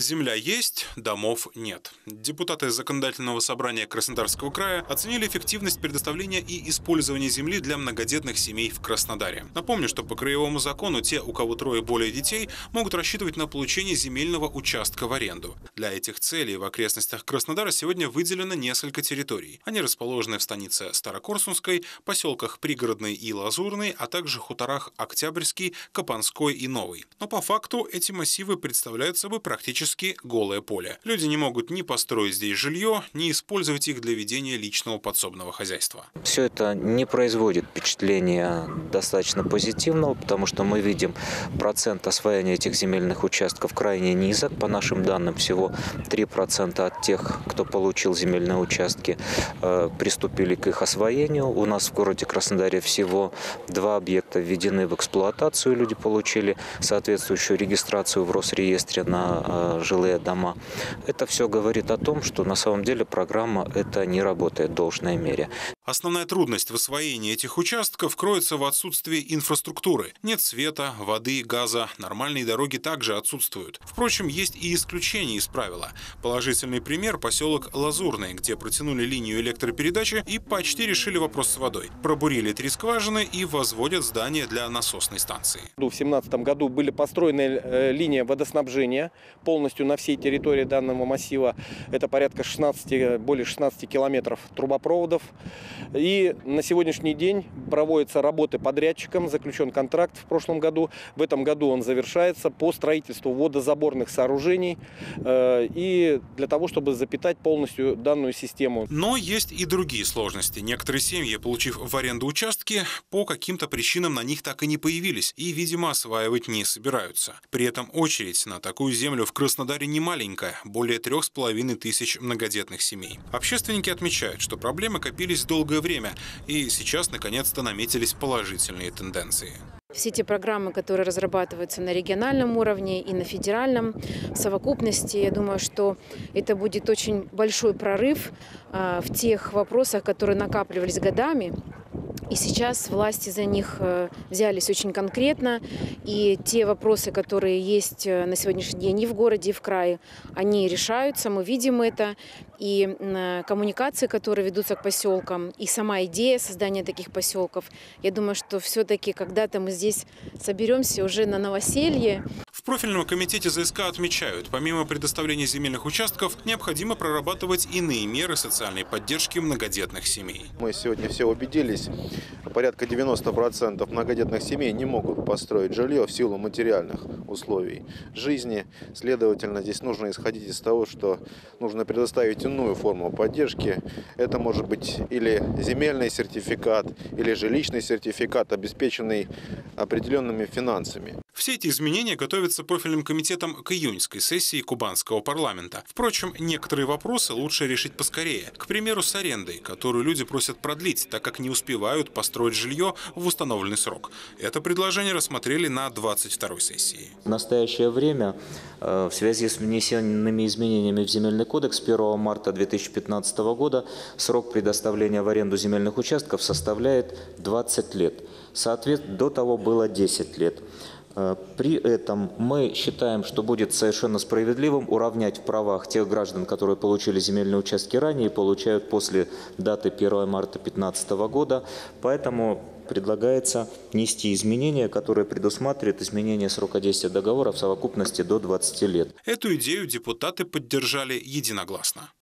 Земля есть, домов нет. Депутаты Законодательного собрания Краснодарского края оценили эффективность предоставления и использования земли для многодетных семей в Краснодаре. Напомню, что по краевому закону те, у кого трое более детей, могут рассчитывать на получение земельного участка в аренду. Для этих целей в окрестностях Краснодара сегодня выделено несколько территорий. Они расположены в станице Старокорсунской, поселках Пригородный и Лазурный, а также хуторах Октябрьский, Капанской и Новый. Но по факту эти массивы представляют собой практически голое поле. Люди не могут ни построить здесь жилье, ни использовать их для ведения личного подсобного хозяйства. Все это не производит впечатления достаточно позитивного, потому что мы видим процент освоения этих земельных участков крайне низок. По нашим данным, всего 3% от тех, кто получил земельные участки, э, приступили к их освоению. У нас в городе Краснодаре всего два объекта введены в эксплуатацию. Люди получили соответствующую регистрацию в Росреестре на э, жилые дома. Это все говорит о том, что на самом деле программа это не работает в должной мере. Основная трудность в освоении этих участков кроется в отсутствии инфраструктуры. Нет света, воды, газа, нормальные дороги также отсутствуют. Впрочем, есть и исключения из правила. Положительный пример – поселок Лазурный, где протянули линию электропередачи и почти решили вопрос с водой. Пробурили три скважины и возводят здание для насосной станции. В 2017 году были построены э, линия водоснабжения полностью на всей территории данного массива. Это порядка 16, более 16 километров трубопроводов. И на сегодняшний день проводятся работы подрядчиком, заключен контракт в прошлом году. В этом году он завершается по строительству водозаборных сооружений э, и для того, чтобы запитать полностью данную систему. Но есть и другие сложности. Некоторые семьи, получив в аренду участки, по каким-то причинам на них так и не появились и, видимо, осваивать не собираются. При этом очередь на такую землю в Краснодаре не маленькая, более трех с половиной тысяч многодетных семей. Общественники отмечают, что проблемы копились долгое время, и сейчас наконец-то наметились положительные тенденции. Все эти программы, которые разрабатываются на региональном уровне и на федеральном, в совокупности, я думаю, что это будет очень большой прорыв а, в тех вопросах, которые накапливались годами. И сейчас власти за них э, взялись очень конкретно. И те вопросы, которые есть э, на сегодняшний день и в городе, и в крае, они решаются, мы видим это. И э, коммуникации, которые ведутся к поселкам, и сама идея создания таких поселков, я думаю, что все-таки когда-то мы здесь соберемся уже на новоселье. В профильном комитете ЗСК отмечают, помимо предоставления земельных участков, необходимо прорабатывать иные меры социальной поддержки многодетных семей. Мы сегодня все убедились, порядка 90% многодетных семей не могут построить жилье в силу материальных условий жизни. Следовательно, здесь нужно исходить из того, что нужно предоставить иную форму поддержки. Это может быть или земельный сертификат, или жилищный сертификат, обеспеченный определенными финансами. Все эти изменения готовятся профильным комитетом к июньской сессии Кубанского парламента. Впрочем, некоторые вопросы лучше решить поскорее. К примеру, с арендой, которую люди просят продлить, так как не успевают построить жилье в установленный срок. Это предложение рассмотрели на 22-й сессии. В настоящее время э, в связи с внесенными изменениями в Земельный кодекс 1 марта 2015 года срок предоставления в аренду земельных участков составляет 20 лет. Соответственно, до того было 10 лет. Э, при этом мы считаем, что будет совершенно справедливым уравнять в правах тех граждан, которые получили земельные участки ранее и получают после даты 1 марта 2015 года. Поэтому предлагается внести изменения, которые предусматривают изменение срока действия договора в совокупности до 20 лет. Эту идею депутаты поддержали единогласно.